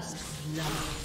First blood.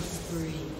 spree.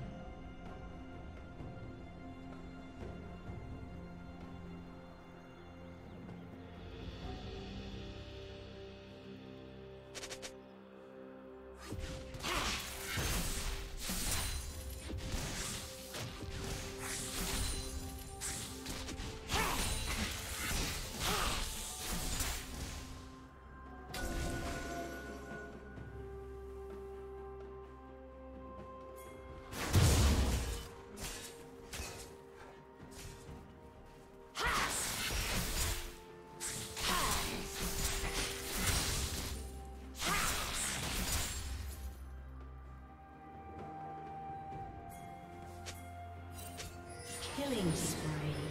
Killing spree.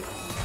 Shut down.